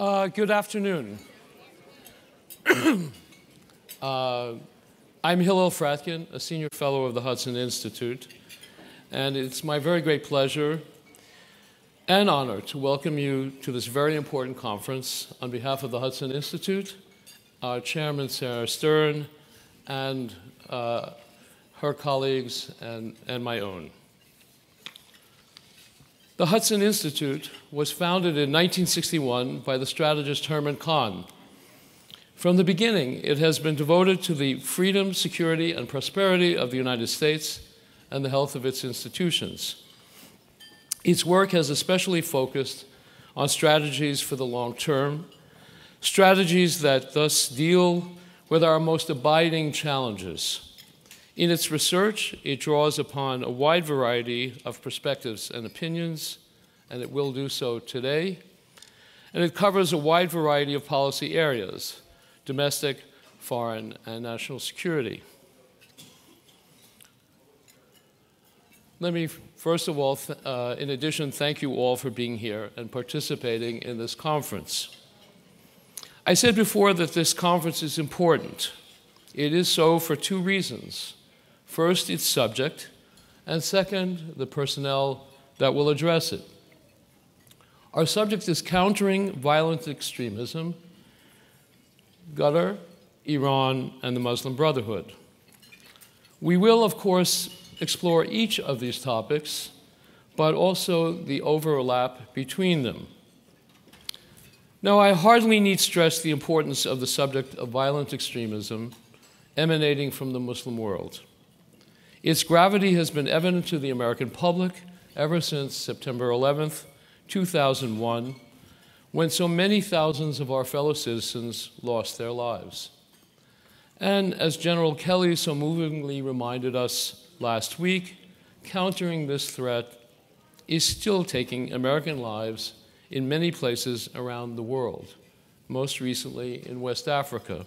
Uh, good afternoon. uh, I'm Hillel Fradkin, a senior fellow of the Hudson Institute, and it's my very great pleasure and honor to welcome you to this very important conference on behalf of the Hudson Institute, our chairman, Sarah Stern, and uh, her colleagues and, and my own. The Hudson Institute was founded in 1961 by the strategist Herman Kahn. From the beginning, it has been devoted to the freedom, security, and prosperity of the United States and the health of its institutions. Its work has especially focused on strategies for the long term, strategies that thus deal with our most abiding challenges in its research, it draws upon a wide variety of perspectives and opinions, and it will do so today. And it covers a wide variety of policy areas domestic, foreign, and national security. Let me, first of all, uh, in addition, thank you all for being here and participating in this conference. I said before that this conference is important. It is so for two reasons. First, its subject, and second, the personnel that will address it. Our subject is countering violent extremism, Qatar, Iran, and the Muslim Brotherhood. We will, of course, explore each of these topics, but also the overlap between them. Now, I hardly need stress the importance of the subject of violent extremism emanating from the Muslim world. Its gravity has been evident to the American public ever since September 11th, 2001, when so many thousands of our fellow citizens lost their lives. And as General Kelly so movingly reminded us last week, countering this threat is still taking American lives in many places around the world, most recently in West Africa.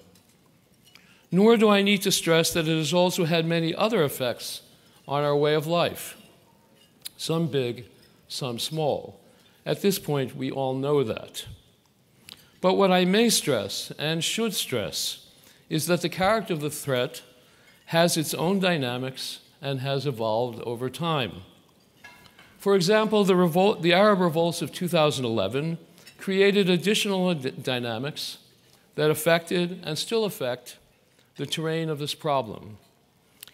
Nor do I need to stress that it has also had many other effects on our way of life, some big, some small. At this point, we all know that. But what I may stress, and should stress, is that the character of the threat has its own dynamics and has evolved over time. For example, the, the Arab revolts of 2011 created additional dynamics that affected and still affect the terrain of this problem.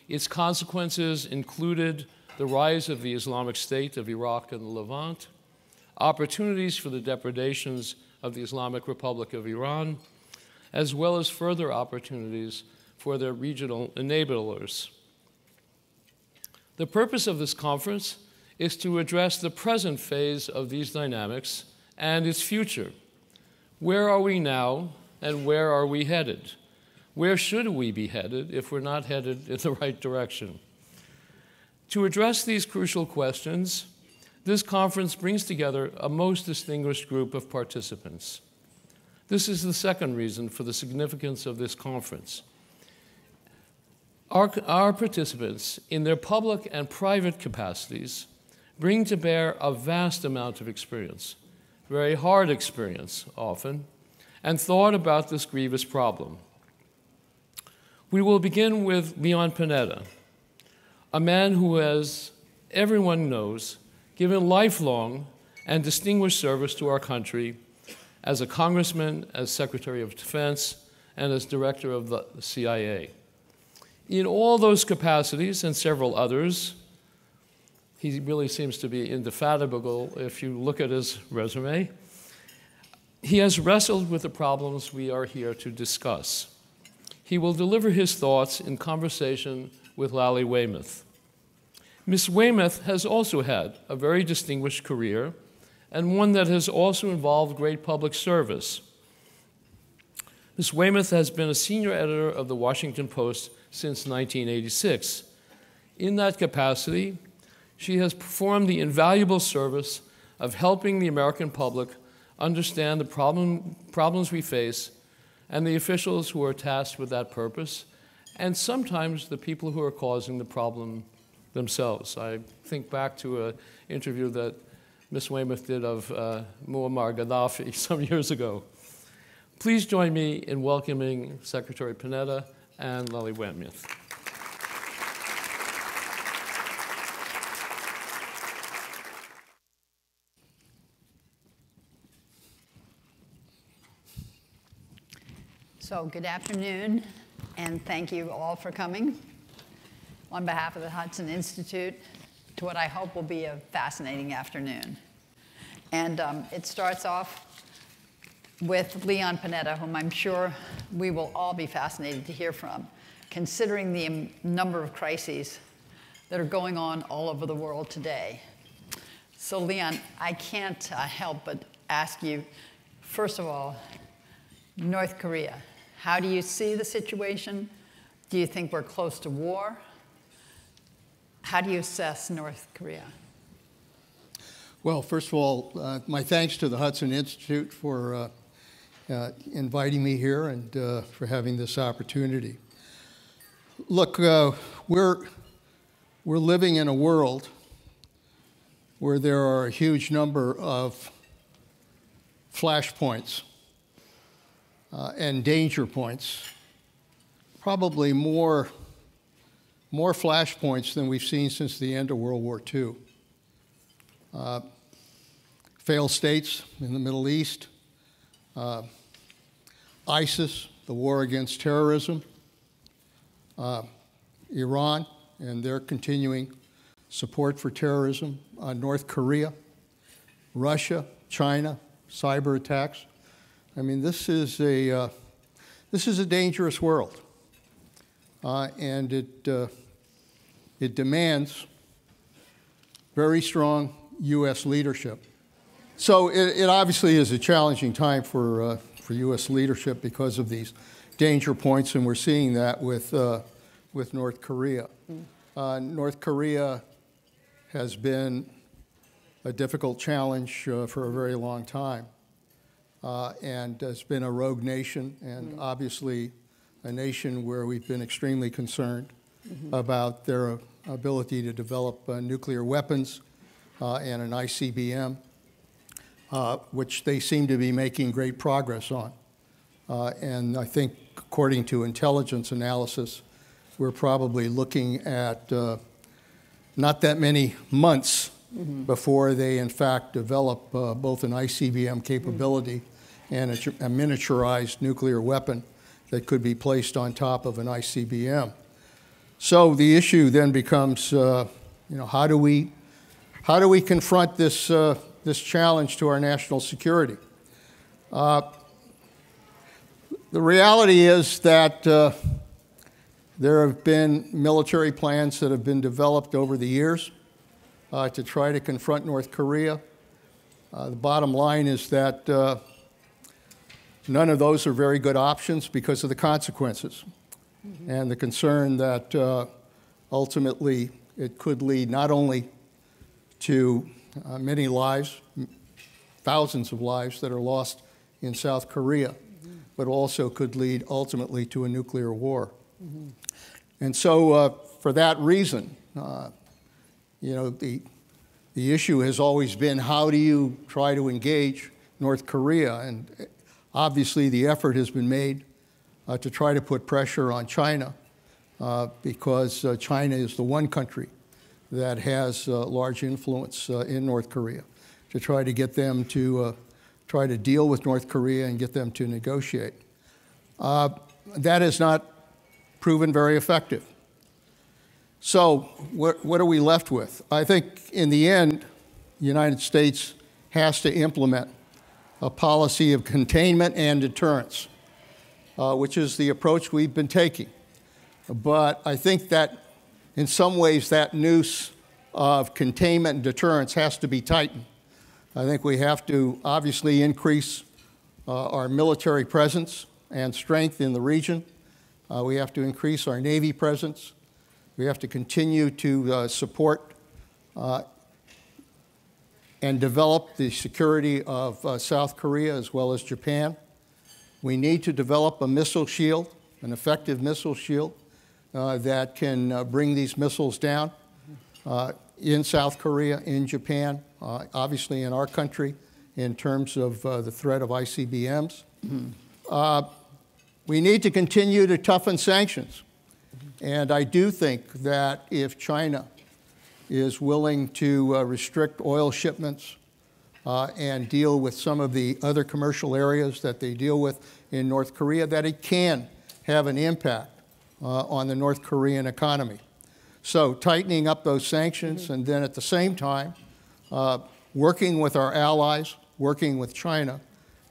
Its consequences included the rise of the Islamic State of Iraq and the Levant, opportunities for the depredations of the Islamic Republic of Iran, as well as further opportunities for their regional enablers. The purpose of this conference is to address the present phase of these dynamics and its future. Where are we now, and where are we headed? Where should we be headed if we're not headed in the right direction? To address these crucial questions, this conference brings together a most distinguished group of participants. This is the second reason for the significance of this conference. Our, our, participants, in their public and private capacities, bring to bear a vast amount of experience, very hard experience often, and thought about this grievous problem. We will begin with Leon Panetta, a man who, as everyone knows, given lifelong and distinguished service to our country as a congressman, as Secretary of Defense, and as director of the CIA. In all those capacities and several others, he really seems to be indefatigable if you look at his resume. He has wrestled with the problems we are here to discuss he will deliver his thoughts in conversation with Lally Weymouth. Miss Weymouth has also had a very distinguished career and one that has also involved great public service. Miss Weymouth has been a senior editor of the Washington Post since 1986. In that capacity, she has performed the invaluable service of helping the American public understand the problem, problems we face and the officials who are tasked with that purpose, and sometimes the people who are causing the problem themselves. I think back to an interview that Miss Weymouth did of uh, Muammar Gaddafi some years ago. Please join me in welcoming Secretary Panetta and Lally Weymouth. So good afternoon, and thank you all for coming. On behalf of the Hudson Institute, to what I hope will be a fascinating afternoon. And um, it starts off with Leon Panetta, whom I'm sure we will all be fascinated to hear from, considering the number of crises that are going on all over the world today. So, Leon, I can't uh, help but ask you, first of all, North Korea. How do you see the situation? Do you think we're close to war? How do you assess North Korea? Well, first of all, uh, my thanks to the Hudson Institute for uh, uh, inviting me here and uh, for having this opportunity. Look, uh, we're, we're living in a world where there are a huge number of flashpoints uh, and danger points, probably more, more flashpoints than we've seen since the end of World War II. Uh, failed states in the Middle East, uh, ISIS, the war against terrorism, uh, Iran and their continuing support for terrorism, uh, North Korea, Russia, China, cyber attacks, I mean, this is a, uh, this is a dangerous world. Uh, and it, uh, it demands very strong U.S. leadership. So it, it, obviously is a challenging time for, uh, for U.S. leadership because of these danger points, and we're seeing that with, uh, with North Korea. Uh, North Korea has been a difficult challenge for a very long time uh, and has been a rogue nation, and mm-hmm. obviously a nation where we've been extremely concerned mm-hmm. about their ability to develop uh, nuclear weapons uh, and an ICBM, uh, which they seem to be making great progress on. Uh, and I think, according to intelligence analysis, we're probably looking at uh, not that many months Mm-hmm. before they, in fact, develop uh, both an ICBM capability mm-hmm. and a, a, miniaturized nuclear weapon that could be placed on top of an ICBM. So the issue then becomes, uh, you know, how do we, how do we confront this, uh, this challenge to our national security? Uh, the reality is that uh, there have been military plans that have been developed over the years uh, to try to confront North Korea. Uh, the bottom line is that uh, none of those are very good options because of the consequences mm-hmm. and the concern that uh, ultimately it could lead not only to uh, many lives, thousands of lives that are lost in South Korea, mm-hmm. but also could lead ultimately to a nuclear war. Mm-hmm. And so, uh, for that reason, you know, the, the issue has always been how do you try to engage North Korea? And obviously, the effort has been made uh, to try to put pressure on China uh, because uh, China is the one country that has uh, large influence uh, in North Korea to try to get them to uh, try to deal with North Korea and get them to negotiate. that has not proven very effective. So, what, what are we left with? I think in the end, the United States has to implement a policy of containment and deterrence, uh, which is the approach we've been taking. But I think that in some ways that noose of containment and deterrence has to be tightened. I think we have to obviously increase uh, our military presence and strength in the region. Uh, we have to increase our Navy presence. We have to continue to uh, support uh, and develop the security of uh, South Korea as well as Japan. We need to develop a missile shield, an effective missile shield uh, that can uh, bring these missiles down uh, in South Korea, in Japan, obviously in our country, in terms of the threat of ICBMs. We need to continue to toughen sanctions. And I do think that if China is willing to uh, restrict oil shipments uh, and deal with some of the other commercial areas that they deal with in North Korea, that it can have an impact uh, on the North Korean economy. So, tightening up those sanctions, and then at the same time, uh, working with our allies, working with China,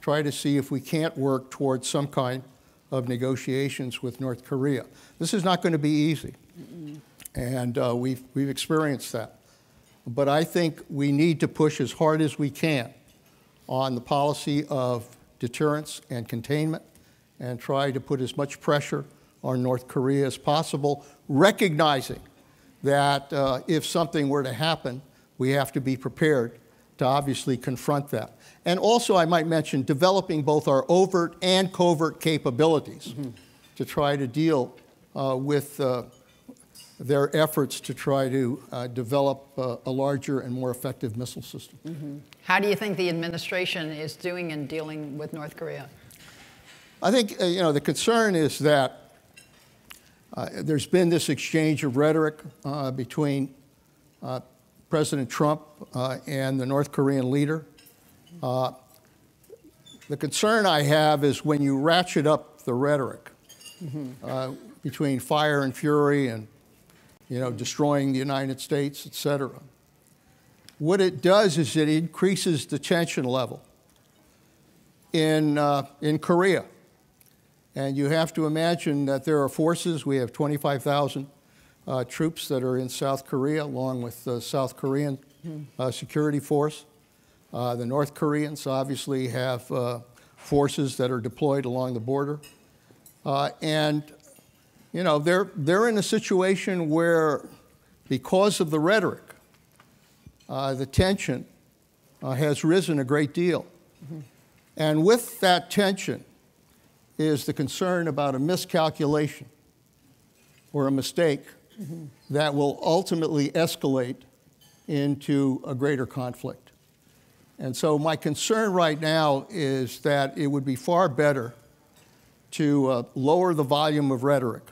try to see if we can't work towards some kind of negotiations with North Korea. This is not going to be easy, and uh, we've, we've experienced that. But I think we need to push as hard as we can on the policy of deterrence and containment and try to put as much pressure on North Korea as possible, recognizing that uh, if something were to happen, we have to be prepared to obviously confront that. And also, I might mention developing both our overt and covert capabilities mm-hmm. to try to deal uh, with uh, their efforts to try to uh, develop uh, a larger and more effective missile system. Mm-hmm. How do you think the administration is doing in dealing with North Korea? I think uh, you know the concern is that uh, there's been this exchange of rhetoric uh, between uh, President Trump uh, and the North Korean leader. Uh, the concern I have is when you ratchet up the rhetoric mm-hmm. between fire and fury and you know, destroying the United States, et cetera. What it does is it increases the tension level in, in Korea. And you have to imagine that there are forces. We have 25,000 uh, troops that are in South Korea, along with the South Korean uh, security force. Uh, the North Koreans obviously have uh, forces that are deployed along the border. Uh, and, you know, they're, they're in a situation where, because of the rhetoric, uh, the tension has risen a great deal. Mm-hmm. And with that tension, is the concern about a miscalculation or a mistake that will ultimately escalate into a greater conflict. And so, my concern right now is that it would be far better to uh, lower the volume of rhetoric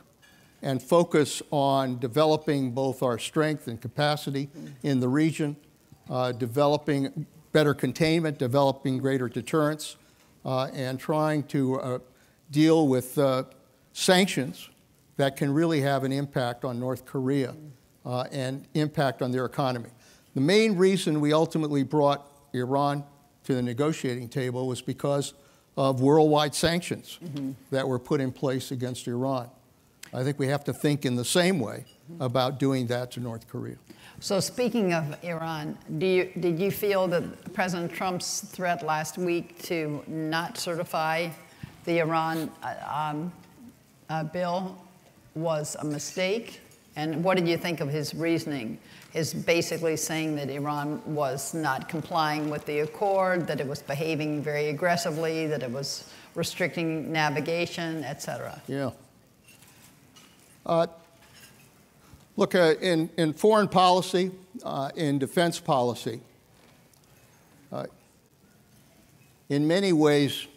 and focus on developing both our strength and capacity in the region, uh, developing better containment, developing greater deterrence, uh, and trying to uh, deal with uh, sanctions that can really have an impact on North Korea uh, and impact on their economy. The main reason we ultimately brought Iran to the negotiating table was because of worldwide sanctions mm-hmm. that were put in place against Iran. I think we have to think in the same way about doing that to North Korea. So, speaking of Iran, you, did you feel that President Trump's threat last week to not certify the Iran uh, um, uh, bill was a mistake? And what did you think of his reasoning? His basically saying that Iran was not complying with the accord, that it was behaving very aggressively, that it was restricting navigation, et cetera. Yeah. Uh, look, uh, in, in foreign policy, uh, in defense policy, uh, in many ways,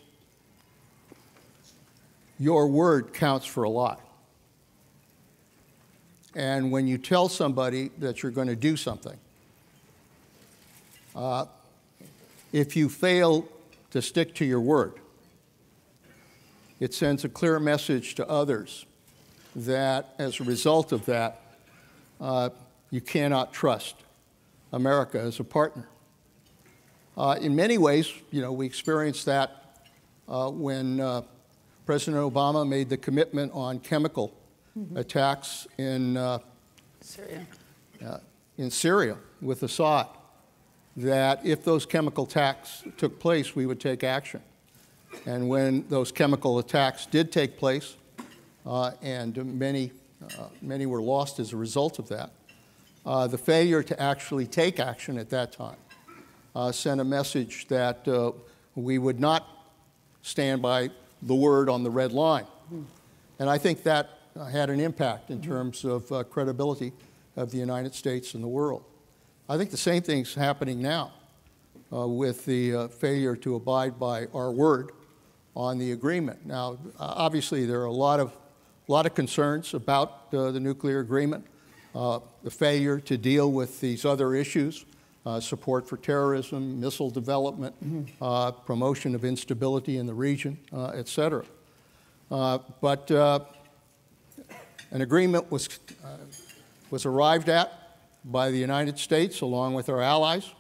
your word counts for a lot. And when you tell somebody that you're going to do something, uh, if you fail to stick to your word, it sends a clear message to others that as a result of that, uh, you cannot trust America as a partner. Uh, in many ways, you know, we experienced that uh, when uh, President Obama made the commitment on chemical mm-hmm. attacks in uh, Syria. Uh, in Syria with Assad, that if those chemical attacks took place, we would take action. And when those chemical attacks did take place, uh, and many, uh, many were lost as a result of that, uh, the failure to actually take action at that time uh, sent a message that we would not stand by the word on the red line. And I think that had an impact in terms of uh, credibility of the United States and the world. I think the same thing's happening now uh, with the uh, failure to abide by our word on the agreement. Now, obviously, there are a lot of, lot of concerns about uh, the nuclear agreement, uh, the failure to deal with these other issues. Uh, support for terrorism, missile development, mm-hmm. promotion of instability in the region, et cetera. but an agreement was, was arrived at by the United States along with our allies,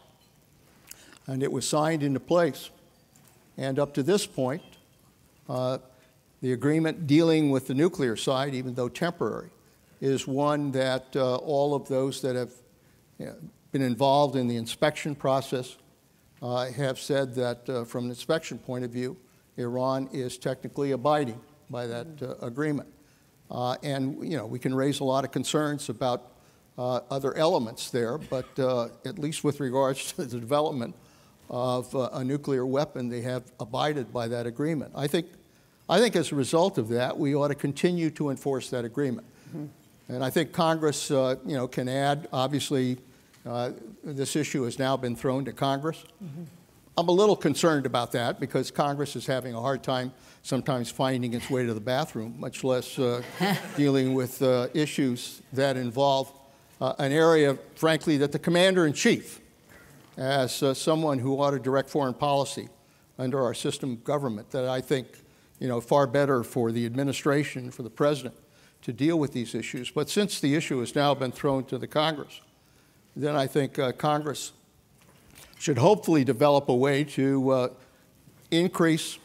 and it was signed into place. And up to this point, uh, the agreement dealing with the nuclear side, even though temporary, is one that uh, all of those that have you know, been involved in the inspection process uh, have said that uh, from an inspection point of view, Iran is technically abiding by that uh, agreement. Uh, and you know, we can raise a lot of concerns about other elements there, but at least with regards to the development of a nuclear weapon, they have abided by that agreement. I think I think as a result of that, we ought to continue to enforce that agreement. Mm-hmm. And I think Congress, uh, you know, can add. Obviously, uh, this issue has now been thrown to Congress. Mm-hmm. I'm a little concerned about that because Congress is having a hard time sometimes finding its way to the bathroom, much less uh, dealing with uh, issues that involve uh, an area, frankly, that the commander in chief, as uh, someone who ought to direct foreign policy under our system of government, that I think you know, far better for the administration, for the president to deal with these issues. But since the issue has now been thrown to the Congress, then I think uh, Congress should hopefully develop a way to uh, increase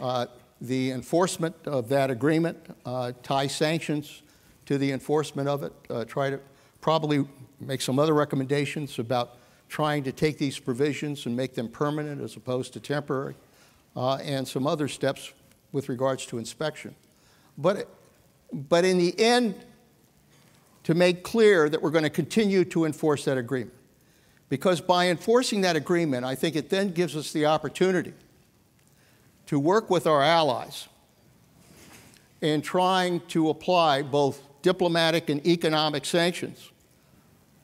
uh, the enforcement of that agreement, uh, tie sanctions to the enforcement of it, uh, try to probably make some other recommendations about trying to take these provisions and make them permanent as opposed to temporary, uh, and some other steps with regards to inspection. But, but in the end, to make clear that we're going to continue to enforce that agreement. Because by enforcing that agreement, I think it then gives us the opportunity to work with our allies in trying to apply both diplomatic and economic sanctions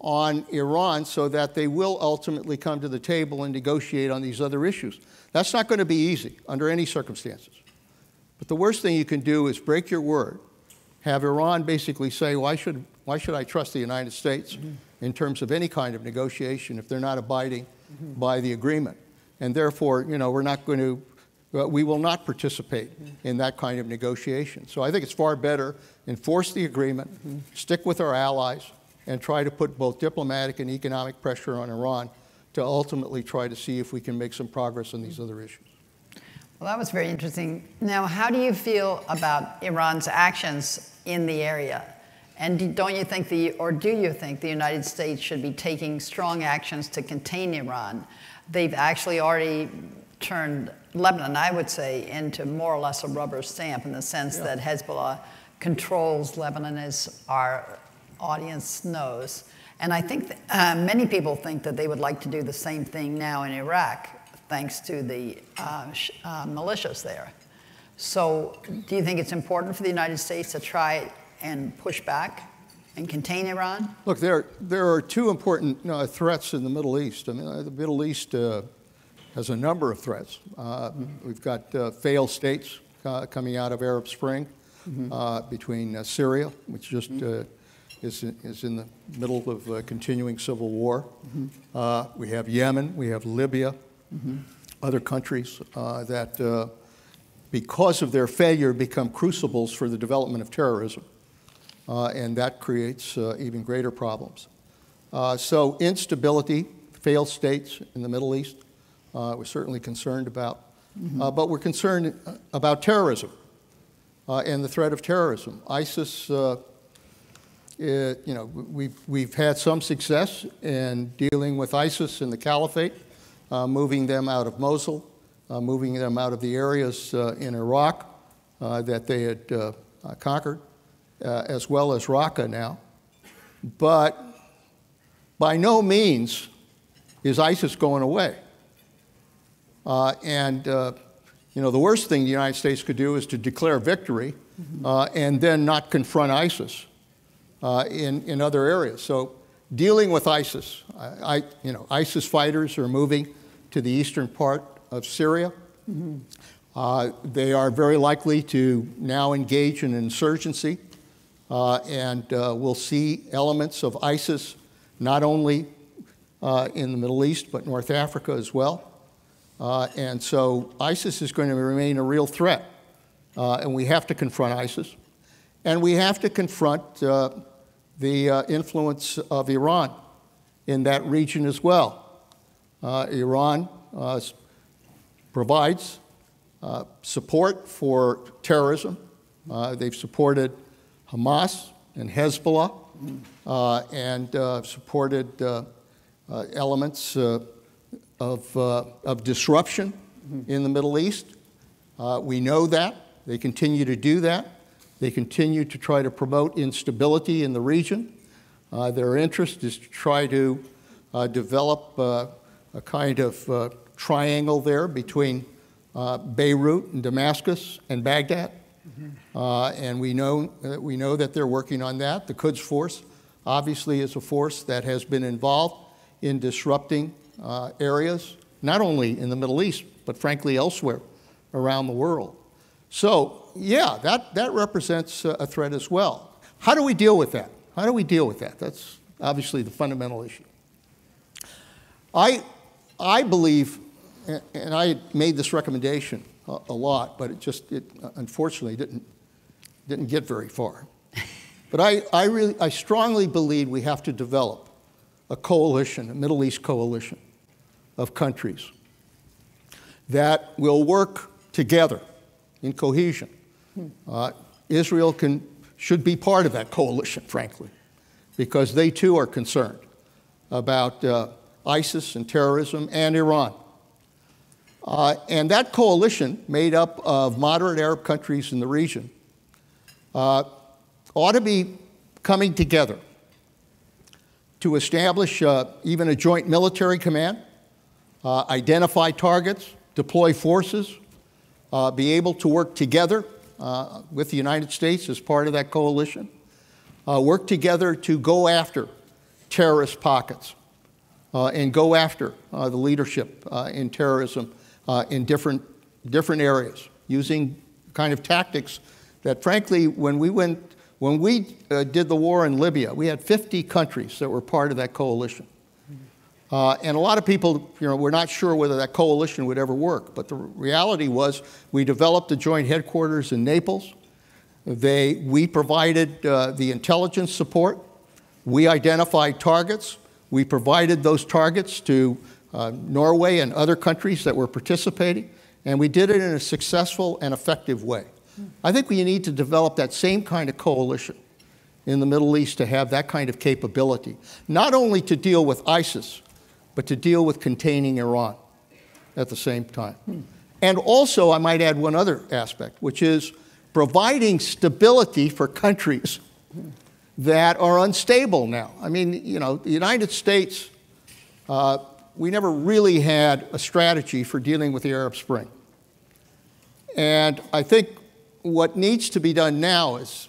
on Iran so that they will ultimately come to the table and negotiate on these other issues. That's not going to be easy under any circumstances. But the worst thing you can do is break your word, have Iran basically say, why should, why should I trust the United States mm-hmm. In terms of any kind of negotiation if they're not abiding mm-hmm. by the agreement? And therefore, you know, we're not going to, we will not participate mm-hmm. in that kind of negotiation. So I think it's far better enforce the agreement, mm-hmm. stick with our allies, and try to put both diplomatic and economic pressure on Iran to ultimately try to see if we can make some progress on these other issues. Well, that was very interesting. Now, how do you feel about Iran's actions in the area? And don't you think the, or do you think the United States should be taking strong actions to contain Iran? They've actually already turned Lebanon, I would say, into more or less a rubber stamp in the sense yeah. that Hezbollah controls Lebanon, as our audience knows. And I think uh, many people think that they would like to do the same thing now in Iraq thanks to the uh, uh, militias there. So, do you think it's important for the United States to try and push back and contain Iran? Look, there, there are two important uh, threats in the Middle East. I mean, uh, the Middle East uh, has a number of threats. Uh, we've got failed states coming out of Arab Spring mm-hmm. between Syria, which just mm-hmm. is, is in the middle of continuing civil war. Mm-hmm. we have Yemen, we have Libya, mm-hmm. other countries uh, that, uh, because of their failure, become crucibles for the development of terrorism. Uh, and that creates uh, even greater problems. Uh, so, instability, failed states in the Middle East, we're certainly concerned about. Mm-hmm. but we're concerned about terrorism and the threat of terrorism. ISIS. It, you know, we've, we've had some success in dealing with ISIS in the caliphate uh, moving them out of Mosul, uh, moving them out of the areas uh, in Iraq that they had conquered, as well as Raqqa now. But by no means is ISIS going away. Uh, and, uh, you know, the worst thing the United States could do is to declare victory uh, and then not confront ISIS in, in other areas. So dealing with ISIS. I, I, you know, ISIS fighters are moving to the eastern part of Syria. Mm-hmm. Uh, they are very likely to now engage in insurgency, uh, and uh, we'll see elements of ISIS not only uh, in the Middle East but North Africa as well. Uh, and so ISIS is going to remain a real threat, uh, and we have to confront ISIS. And we have to confront the uh, influence of Iran in that region as well. Uh, Iran uh, provides uh, support for terrorism. Uh, they've supported Hamas and Hezbollah uh, and supported elements of, of disruption in the Middle East. we know that. They continue to do that. They continue to try to promote instability in the region. Uh, their interest is to try to uh, develop uh, a kind of uh, triangle there between uh, Beirut and Damascus and Baghdad. Mm-hmm. and we know, uh, we know that they're working on that. The Quds Force obviously is a force that has been involved in disrupting uh, areas, not only in the Middle East, but frankly elsewhere around the world. So yeah, that, that represents a threat as well. How do we deal with that? How do we deal with that? That's obviously the fundamental issue. I, I believe, and I made this recommendation a, a lot, but it just, it unfortunately didn't, didn't get very far. But I, I, really, I strongly believe we have to develop a coalition, a Middle East coalition of countries that will work together in cohesion uh, Israel can, should be part of that coalition, frankly, because they too are concerned about uh, ISIS and terrorism and Iran. Uh, and that coalition, made up of moderate Arab countries in the region, uh, ought to be coming together to establish uh, even a joint military command, uh, identify targets, deploy forces, be able to work together uh, with the United States as part of that coalition, uh, work together to go after terrorist pockets uh, and go after uh, the leadership uh, in terrorism uh, in different, different areas using kind of tactics that, frankly, when we went when we did the war in Libya, we had 50 countries that were part of that coalition. Uh, and a lot of people, you know, were not sure whether that coalition would ever work. But the reality was we developed a joint headquarters in Naples. They, we provided uh, the intelligence support. We identified targets. We provided those targets to uh, Norway and other countries that were participating. And we did it in a successful and effective way. I think we need to develop that same kind of coalition in the Middle East to have that kind of capability, not only to deal with ISIS, but to deal with containing Iran at the same time. Hmm. And also, I might add one other aspect, which is providing stability for countries that are unstable now. I mean, you know, the United States, uh, we never really had a strategy for dealing with the Arab Spring. And I think what needs to be done now is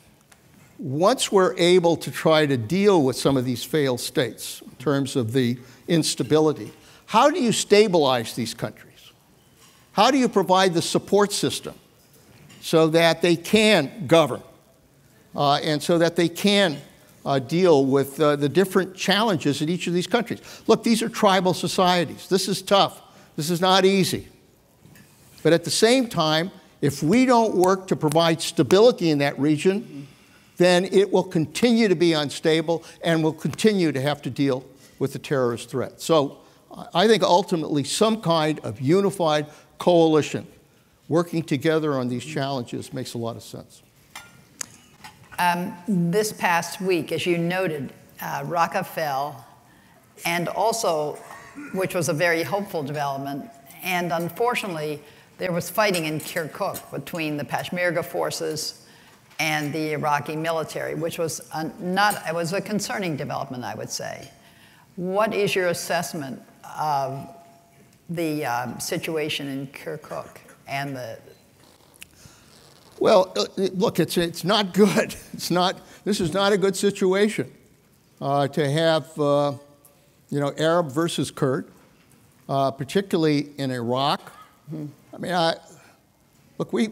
once we're able to try to deal with some of these failed states in terms of the instability. How do you stabilize these countries? How do you provide the support system so that they can govern uh, and so that they can uh, deal with uh, the different challenges in each of these countries? Look, these are tribal societies. This is tough. This is not easy. But at the same time, if we don't work to provide stability in that region, then it will continue to be unstable and will continue to have to deal with the terrorist threat. So I think ultimately some kind of unified coalition working together on these challenges makes a lot of sense. Um, this past week, as you noted, uh, Raqqa fell, and also, which was a very hopeful development, and unfortunately, there was fighting in Kirkuk between the Peshmerga forces and the Iraqi military, which was a, not, it was a concerning development, I would say. What is your assessment of the um, situation in Kirkuk and the? Well, uh, look, it's, it's not good. It's not, this is not a good situation. uh, to have, uh, you know, Arab versus Kurd, uh, particularly in Iraq. I mean, I, look, we,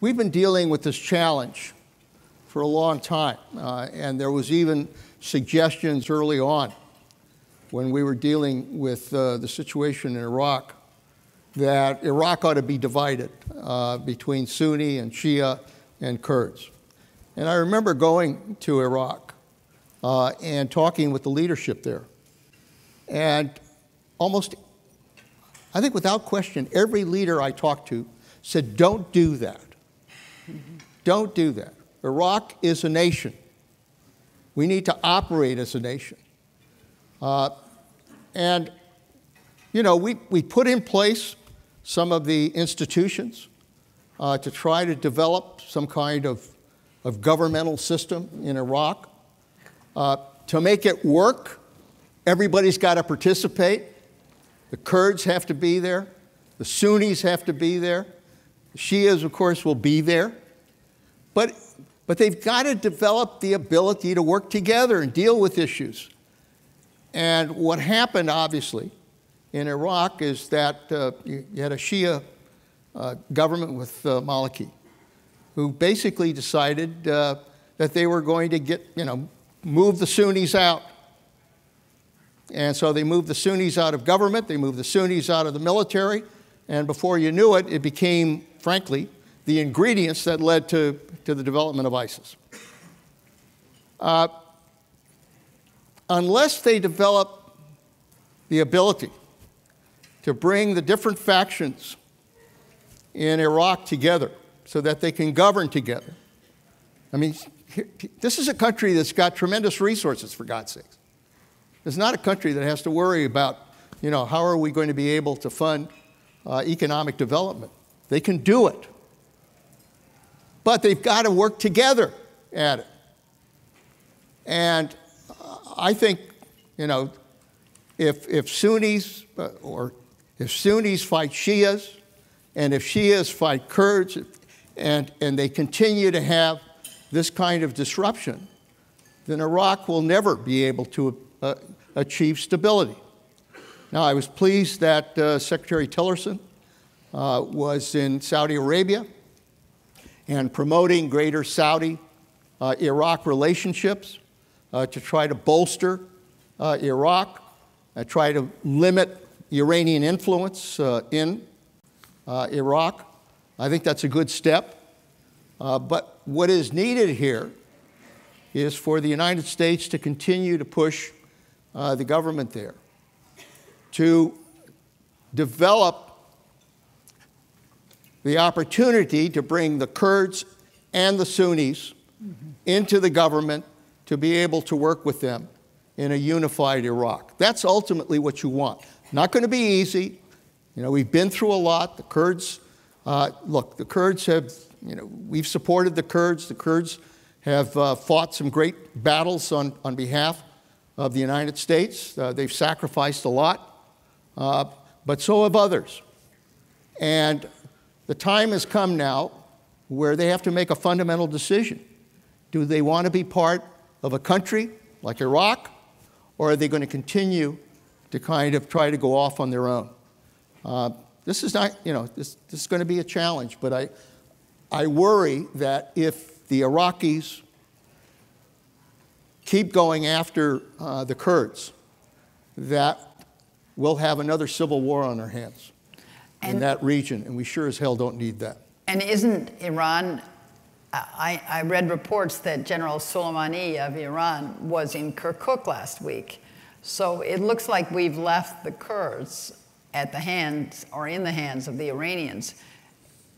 we've been dealing with this challenge for a long time, uh, and there was even suggestions early on when we were dealing with uh, the situation in Iraq that Iraq ought to be divided uh, between Sunni and Shia and Kurds. And I remember going to Iraq uh, and talking with the leadership there. And almost, I think without question, every leader I talked to said, don't do that. Don't do that. Iraq is a nation. We need to operate as a nation. Uh, and, you know, we, we put in place some of the institutions uh, to try to develop some kind of, of governmental system in Iraq. Uh, to make it work, everybody's got to participate. The Kurds have to be there, the Sunnis have to be there, the Shias, of course, will be there. But, but they've got to develop the ability to work together and deal with issues. And what happened, obviously, in Iraq is that uh, you, had a Shia uh, government with uh, Maliki, who basically decided uh, that they were going to get, you know, move the Sunnis out. And so they moved the Sunnis out of government, they moved the Sunnis out of the military, and before you knew it, it became, frankly, the ingredients that led to, to the development of ISIS. Uh, unless they develop the ability to bring the different factions in Iraq together so that they can govern together. I mean, this is a country that's got tremendous resources, for God's sakes. It's not a country that has to worry about, you know, how are we going to be able to fund uh, economic development. They can do it. But they've got to work together at it. And I think, you know, if, if Sunnis uh, or if Sunnis fight Shias, and if Shias fight Kurds, and, and they continue to have this kind of disruption, then Iraq will never be able to uh, achieve stability. Now, I was pleased that uh, Secretary Tillerson uh, was in Saudi Arabia and promoting greater Saudi uh, Iraq relationships uh, to try to bolster uh, Iraq, try to limit Iranian influence uh, in uh, Iraq. I think that's a good step. Uh, but what is needed here is for the United States to continue to push the government there to develop the opportunity to bring the Kurds and the Sunnis into the government to be able to work with them in a unified Iraq. That's ultimately what you want. Not going to be easy. You know, we've been through a lot. The Kurds, uh, look, the Kurds have, you know, we've supported the Kurds. The Kurds have uh, fought some great battles on, on behalf of the United States. Uh, they've sacrificed a lot, uh, but so have others. And the time has come now where they have to make a fundamental decision. Do they want to be part of a country like Iraq, or are they going to continue to kind of try to go off on their own? Uh, this is not, you know, this, this is going to be a challenge, but I, I worry that if the Iraqis keep going after uh, the Kurds, that we'll have another civil war on our hands and, in that region, and we sure as hell don't need that. And isn't Iran I, I, read reports that General Soleimani of Iran was in Kirkuk last week. So it looks like we've left the Kurds at the hands or in the hands of the Iranians.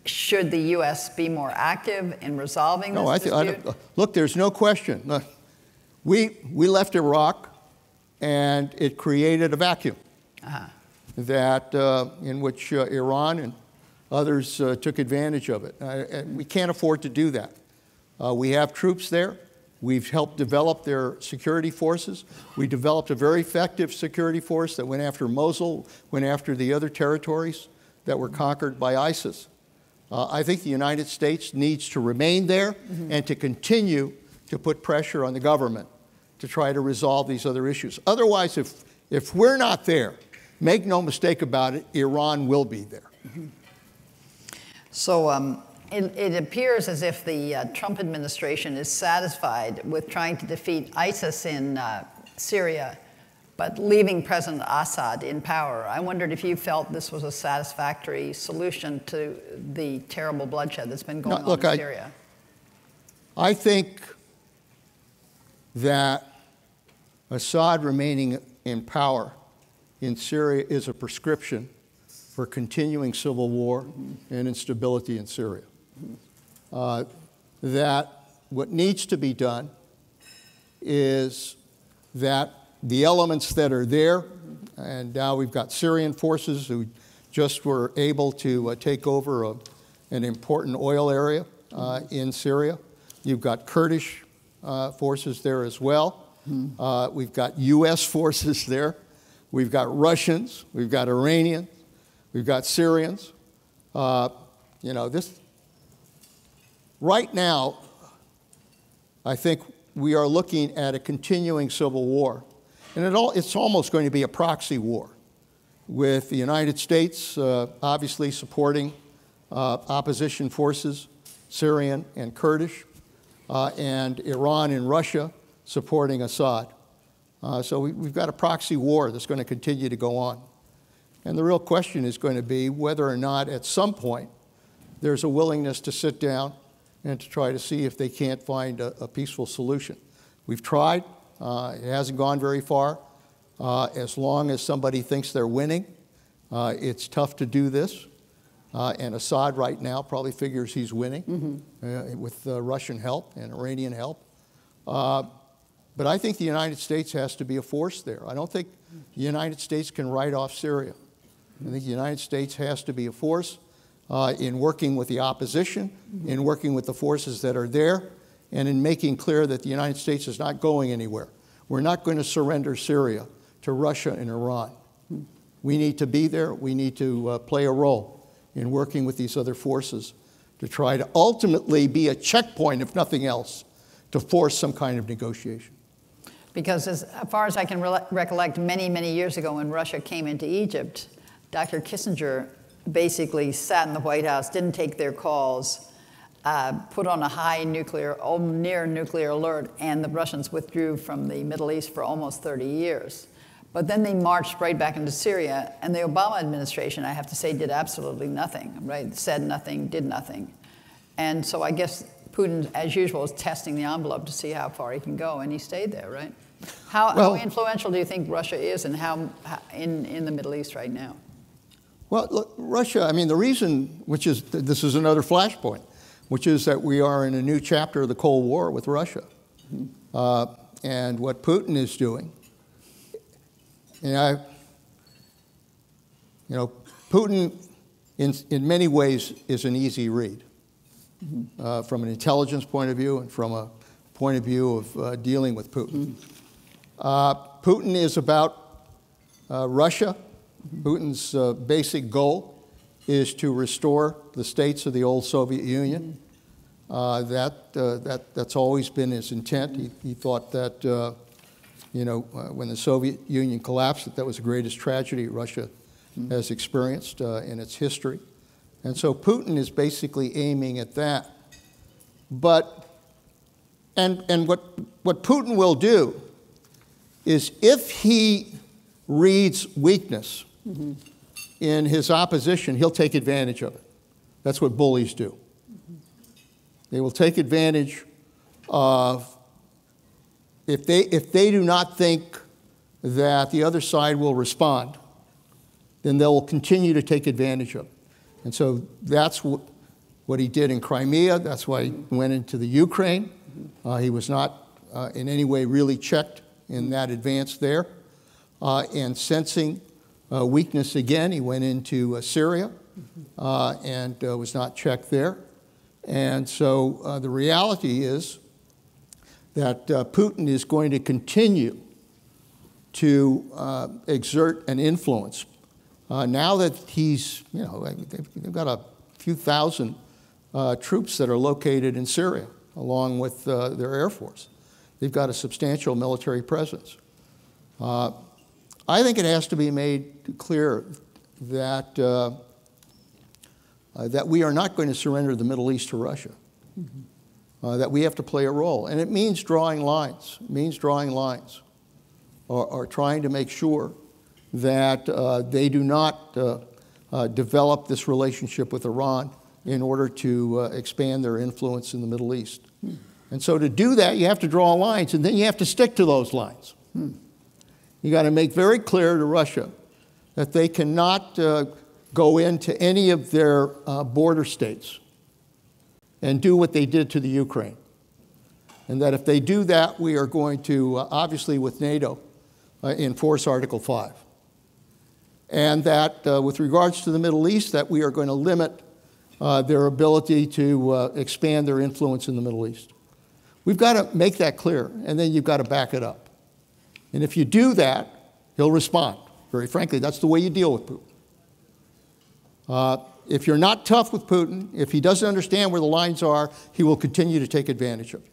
Should the U.S. be more active in resolving no, this I dispute? I, look, there's no question. we, we left Iraq, and it created a vacuum uh-huh. that, uh, in which uh, Iran and Others uh, took advantage of it. Uh, we can't afford to do that. Uh, we have troops there. We've helped develop their security forces. We developed a very effective security force that went after Mosul, went after the other territories that were conquered by ISIS. Uh, I think the United States needs to remain there mm-hmm. and to continue to put pressure on the government to try to resolve these other issues. Otherwise, if, if we're not there, make no mistake about it, Iran will be there. So um, it, it, appears as if the uh, Trump administration is satisfied with trying to defeat ISIS in uh, Syria, but leaving President Assad in power. I wondered if you felt this was a satisfactory solution to the terrible bloodshed that's been going no, on I, in Syria. I think that Assad remaining in power in Syria is a prescription for continuing civil war and instability in Syria. Uh, that what needs to be done is that the elements that are there, and now we've got Syrian forces who just were able to uh, take over a, an important oil area uh, in Syria. You've got Kurdish uh, forces there as well. Uh, we've got U.S. forces there. We've got Russians. We've got Iranians. We've got Syrians. Uh, you know, this, right now, I think we are looking at a continuing civil war. And it all, it's almost going to be a proxy war with the United States uh, obviously supporting uh, opposition forces, Syrian and Kurdish, uh, and Iran and Russia supporting Assad. Uh, so we, we've got a proxy war that's going to continue to go on. And the real question is going to be whether or not at some point there's a willingness to sit down and to try to see if they can't find a, a peaceful solution. We've tried, uh, it hasn't gone very far. Uh, as long as somebody thinks they're winning, uh, it's tough to do this. Uh, and Assad right now probably figures he's winning mm-hmm. with Russian help and Iranian help. Uh, but I think the United States has to be a force there. I don't think the United States can write off Syria. I think the United States has to be a force uh, in working with the opposition, in working with the forces that are there, and in making clear that the United States is not going anywhere. We're not going to surrender Syria to Russia and Iran. We need to be there. We need to uh, play a role in working with these other forces to try to ultimately be a checkpoint, if nothing else, to force some kind of negotiation. Because as far as I can re- recollect, many, many years ago when Russia came into Egypt, Dr. Kissinger basically sat in the White House, didn't take their calls, uh, put on a high nuclear, oh, near nuclear alert, and the Russians withdrew from the Middle East for almost 30 years. But then they marched right back into Syria, and the Obama administration, I have to say, did absolutely nothing, right? Said nothing, did nothing. And so I guess Putin, as usual, is testing the envelope to see how far he can go, and he stayed there, right? How, well, how influential do you think Russia is and how, how in, in the Middle East right now? Well, look, Russia, I mean, the reason, which is, this is another flashpoint, which is that we are in a new chapter of the Cold War with Russia. Uh, and what Putin is doing, and I, you know, Putin, in, in many ways, is an easy read uh, from an intelligence point of view and from a point of view of uh, dealing with Putin. Uh, Putin is about uh, Russia Putin's uh, basic goal is to restore the states of the old Soviet Union. Uh, that, uh, that, that's always been his intent. He, he thought that, uh, you know, uh, when the Soviet Union collapsed, that that was the greatest tragedy Russia mm-hmm. has experienced uh, in its history. And so Putin is basically aiming at that. But, and, and what, what Putin will do is if he reads weakness, mm-hmm. in his opposition, he'll take advantage of it. That's what bullies do. Mm-hmm. They will take advantage of, if they, if they do not think that the other side will respond, then they'll continue to take advantage of it. And so that's what, what he did in Crimea. That's why he went into the Ukraine. Uh, he was not uh, in any way really checked in that advance there. Uh, and sensing uh, weakness again. He went into uh, Syria uh, and uh, was not checked there. And so uh, the reality is that uh, Putin is going to continue to exert an influence. now that he's, you know, they've, they've got a few thousand troops that are located in Syria, along with their air force. They've got a substantial military presence. Uh, I think it has to be made clear that, uh, uh, that we are not going to surrender the Middle East to Russia, mm-hmm. uh, that we have to play a role. And it means drawing lines, it means drawing lines, or, or trying to make sure that uh, they do not uh, uh, develop this relationship with Iran in order to expand their influence in the Middle East. Mm. And so to do that, you have to draw lines, and then you have to stick to those lines. Mm. You got to make very clear to Russia that they cannot uh, go into any of their uh, border states and do what they did to the Ukraine. And that if they do that, we are going to, uh, obviously, with NATO, uh, enforce Article 5. And that uh, with regards to the Middle East, that we are going to limit uh, their ability to expand their influence in the Middle East. We've got to make that clear, and then you've got to back it up. And if you do that, he'll respond. Very frankly, that's the way you deal with Putin. Uh, if you're not tough with Putin, if he doesn't understand where the lines are, he will continue to take advantage of you.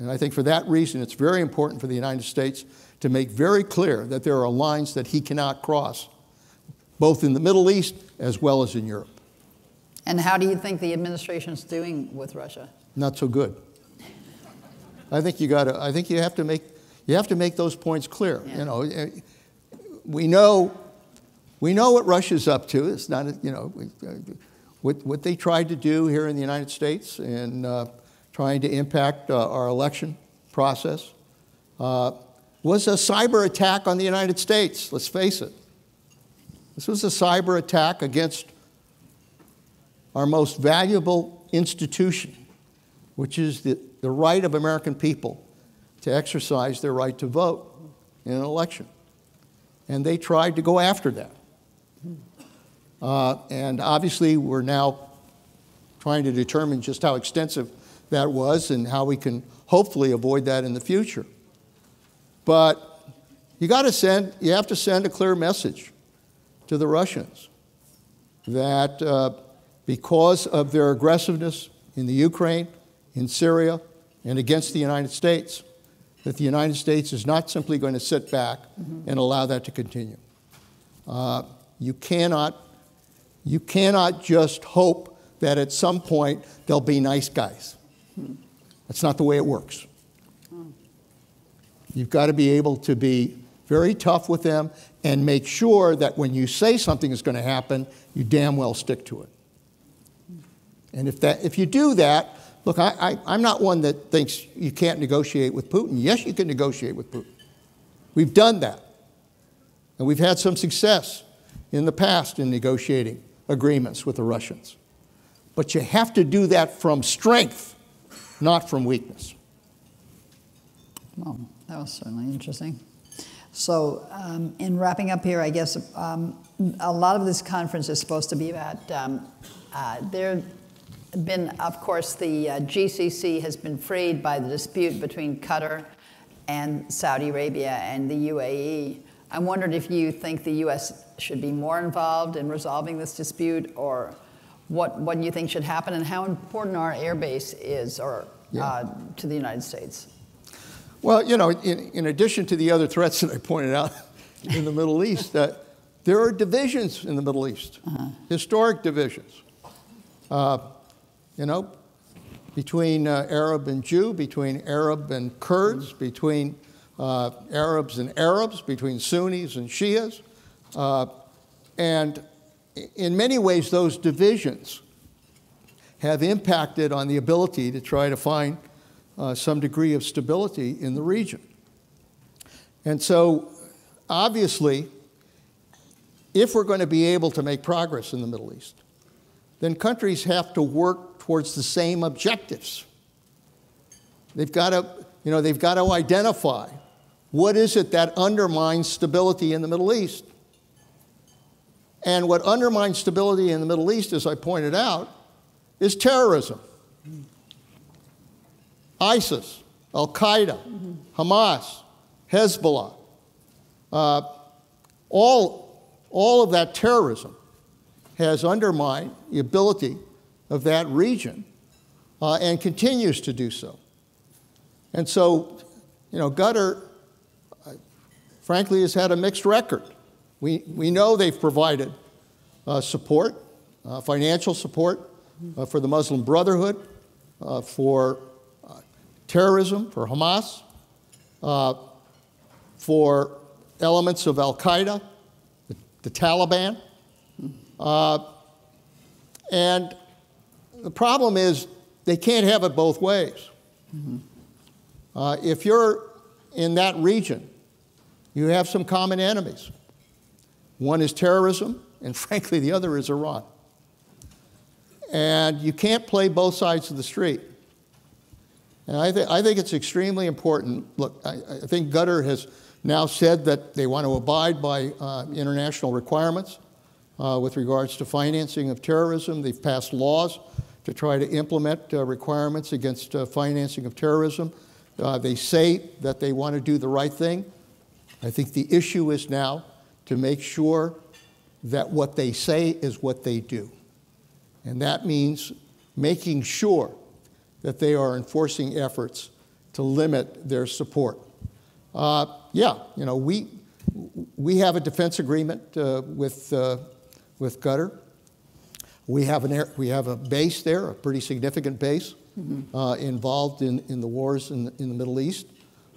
And I think for that reason, it's very important for the United States to make very clear that there are lines that he cannot cross, both in the Middle East as well as in Europe. And how do you think the administration is doing with Russia? Not so good. I think you got to. I think you have to make you have to make those points clear. Yeah. You know, eh, we know, we know what Russia's up to. It's not, you know, uh, what, what they tried to do here in the United States in uh, trying to impact uh, our election process uh, was a cyber attack on the United States. Let's face it. This was a cyber attack against our most valuable institution, which is the, the right of American people to exercise their right to vote in an election. And they tried to go after that. Uh, and obviously, we're now trying to determine just how extensive that was and how we can hopefully avoid that in the future. But you got to send, you have to send a clear message to the Russians that uh, because of their aggressiveness in the Ukraine, in Syria, and against the United States, that the United States is not simply going to sit back mm-hmm. and allow that to continue. Uh, you, cannot, you cannot just hope that at some point they'll be nice guys. Mm-hmm. That's not the way it works. Mm. You've got to be able to be very tough with them and make sure that when you say something is going to happen, you damn well stick to it. And if, that, if you do that, Look, I, am not one that thinks you can't negotiate with Putin. Yes, you can negotiate with Putin. We've done that. And we've had some success in the past in negotiating agreements with the Russians. But you have to do that from strength, not from weakness. Well, that was certainly interesting. So, um, in wrapping up here, I guess um, a lot of this conference is supposed to be about um, uh, there been, of course, the uh, GCC has been freed by the dispute between Qatar and Saudi Arabia and the UAE. I wondered if you think the U.S. should be more involved in resolving this dispute, or what, what you think should happen, and how important our airbase is or, yeah. uh, to the United States. Well, you know, in, in, addition to the other threats that I pointed out in the Middle East, uh, there are divisions in the Middle East, uh-huh. historic divisions. You know, between uh, Arab and Jew, between Arab and Kurds, between uh, Arabs and Arabs, between Sunnis and Shias. Uh, and in many ways, those divisions have impacted on the ability to try to find uh, some degree of stability in the region. And so, obviously, if we're going to be able to make progress in the Middle East, then countries have to work towards the same objectives. They've got to, you know, they've got to identify what is it that undermines stability in the Middle East. And what undermines stability in the Middle East, as I pointed out, is terrorism. ISIS, Al Qaeda, Hamas, Hezbollah, uh, all, all of that terrorism has undermined the ability of that region uh, and continues to do so. And so, you know, Qatar, uh, frankly, has had a mixed record. We, we know they've provided uh, support, uh, financial support uh, for the Muslim Brotherhood, for terrorism, for Hamas, for elements of Al Qaeda, the, the Taliban. and the problem is they can't have it both ways. Mm-hmm. Uh, if you're in that region, you have some common enemies. One is terrorism, and frankly, the other is Iran. And you can't play both sides of the street. And I, th- I think it's extremely important. Look, I, I, think Qatar has now said that they want to abide by uh, international requirements uh, with regards to financing of terrorism. They've passed laws to try to implement uh, requirements against uh, financing of terrorism. Uh, they say that they want to do the right thing. I think the issue is now to make sure that what they say is what they do. And that means making sure that they are enforcing efforts to limit their support. Uh, yeah, you know, we, we have a defense agreement uh, with, uh, with Qatar. We have, an air, we have a base there, a pretty significant base, mm-hmm. uh, involved in, in the wars in the, in the Middle East.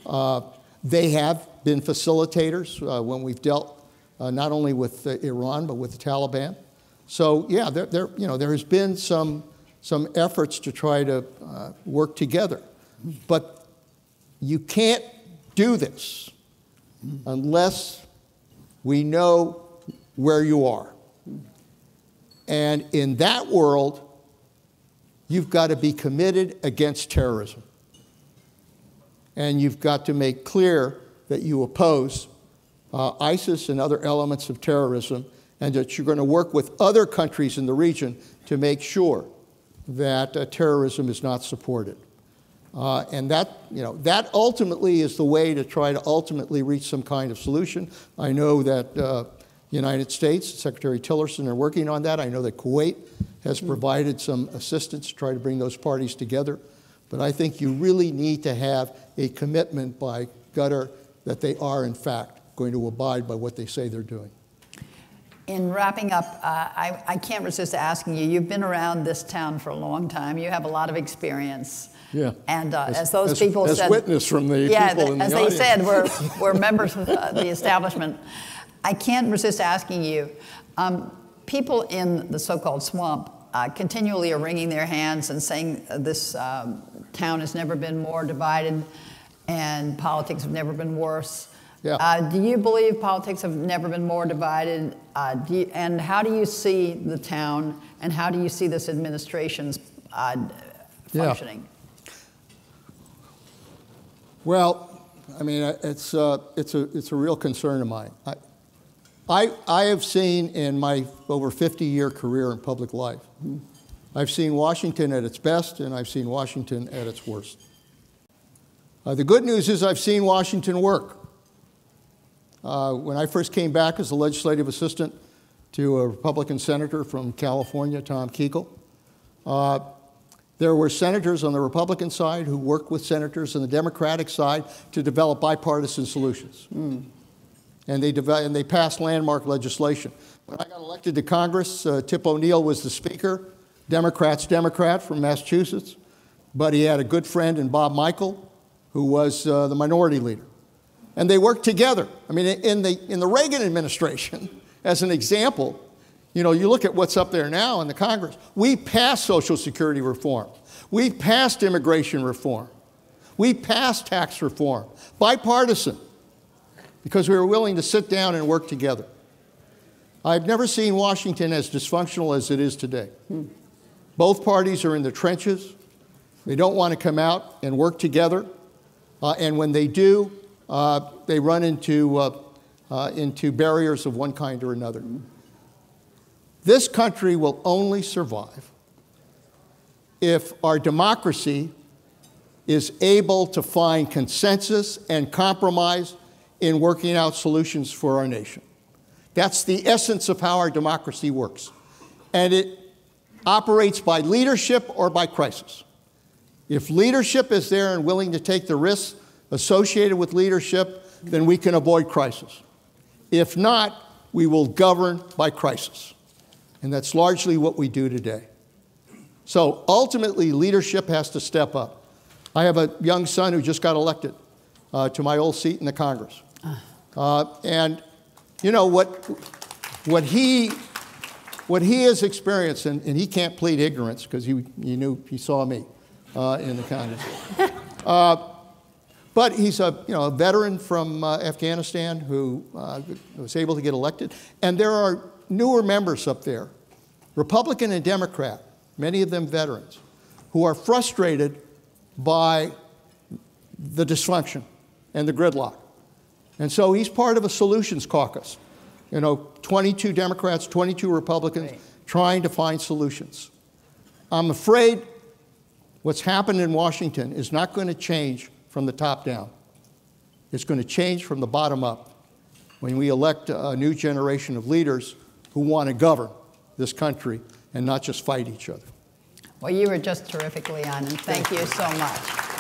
Uh, they have been facilitators uh, when we've dealt uh, not only with uh, Iran, but with the Taliban. So, yeah, there, there, you know, there has been some, some efforts to try to uh, work together. But you can't do this unless we know where you are. And in that world, you've got to be committed against terrorism. And you've got to make clear that you oppose uh, ISIS and other elements of terrorism, and that you're going to work with other countries in the region to make sure that uh, terrorism is not supported. Uh, and that, you know, that ultimately is the way to try to ultimately reach some kind of solution. I know that uh, United States, Secretary Tillerson are working on that. I know that Kuwait has hmm. provided some assistance to try to bring those parties together. But I think you really need to have a commitment by Qatar that they are, in fact, going to abide by what they say they're doing. In wrapping up, uh, I, I can't resist asking you you've been around this town for a long time, you have a lot of experience. Yeah. And uh, as, as, those as, people as said. witness from the yeah, people in as the they audience. said, we're, we're members of the, the establishment. I can't resist asking you um, people in the so called swamp uh, continually are wringing their hands and saying uh, this um, town has never been more divided and politics have never been worse. Yeah. Uh, do you believe politics have never been more divided? Uh, you, and how do you see the town and how do you see this administration's uh, functioning? Yeah. Well, I mean, it's, uh, it's, a, it's a real concern of mine. I, I, I have seen in my over 50 year career in public life, I've seen Washington at its best and I've seen Washington at its worst. Uh, the good news is I've seen Washington work. Uh, when I first came back as a legislative assistant to a Republican senator from California, Tom Kuchel, uh, there were senators on the Republican side who worked with senators on the Democratic side to develop bipartisan solutions. Mm and they, developed, and they passed landmark legislation. When I got elected to Congress, uh, Tip O'Neill was the Speaker, Democrats Democrat from Massachusetts, but he had a good friend in Bob Michel, who was uh, the Minority Leader. And they worked together. I mean, in the, in the Reagan administration, as an example, you know, you look at what's up there now in the Congress. We passed Social Security reform. We passed immigration reform. We passed tax reform, bipartisan because we were willing to sit down and work together. I've never seen Washington as dysfunctional as it is today. Both parties are in the trenches. They don't want to come out and work together. Uh, and when they do, uh, they run into, uh, uh into barriers of one kind or another. This country will only survive if our democracy is able to find consensus and compromise in working out solutions for our nation. That's the essence of how our democracy works. And it operates by leadership or by crisis. If leadership is there and willing to take the risks associated with leadership, then we can avoid crisis. If not, we will govern by crisis. And that's largely what we do today. So ultimately, leadership has to step up. I have a young son who just got elected uh, to my old seat in the Congress. Uh, and you know what, what, he, what he has experienced, and, he can't plead ignorance because he, he knew he saw me uh, in the Congress. Uh, but he's a, you know, a veteran from uh, Afghanistan who uh, was able to get elected. And there are newer members up there, Republican and Democrat, many of them veterans, who are frustrated by the dysfunction and the gridlock. And so he's part of a solutions caucus. You know, 22 Democrats, 22 Republicans Right. trying to find solutions. I'm afraid what's happened in Washington is not going to change from the top down. It's going to change from the bottom up when we elect a new generation of leaders who want to govern this country and not just fight each other. Well, you were just terrific, Leon, and thank you so much.